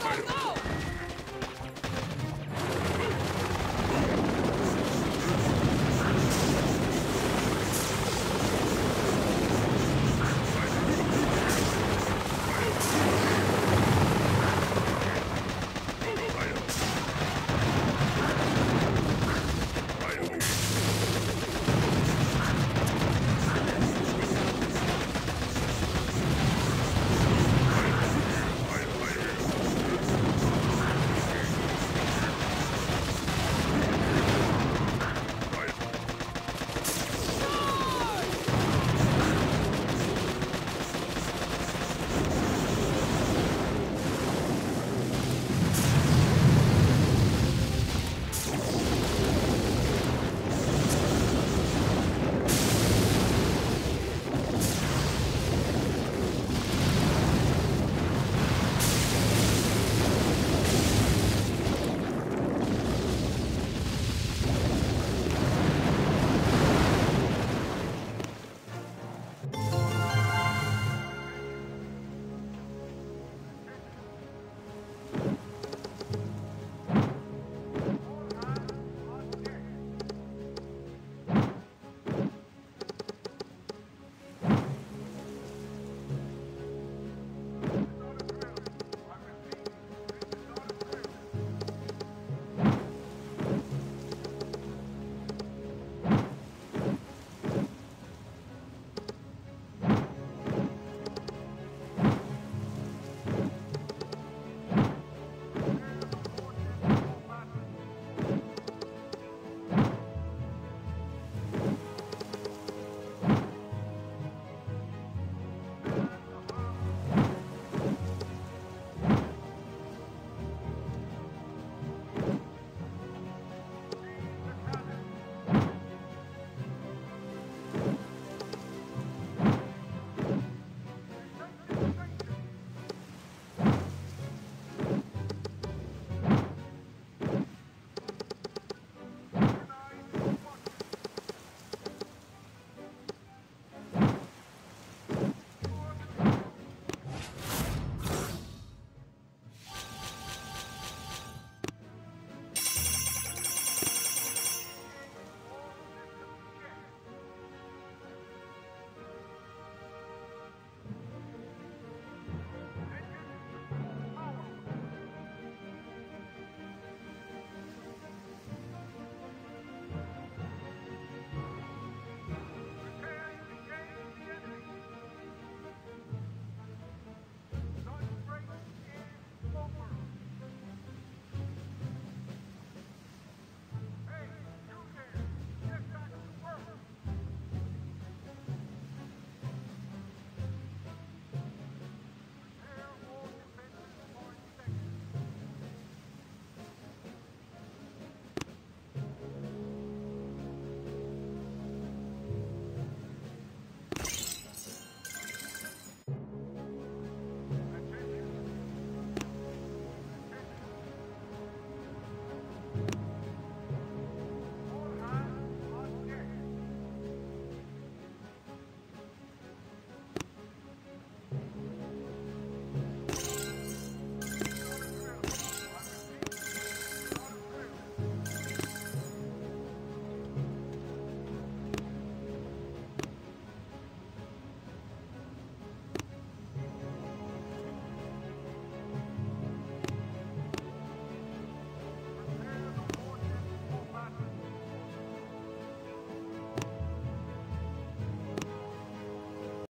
快！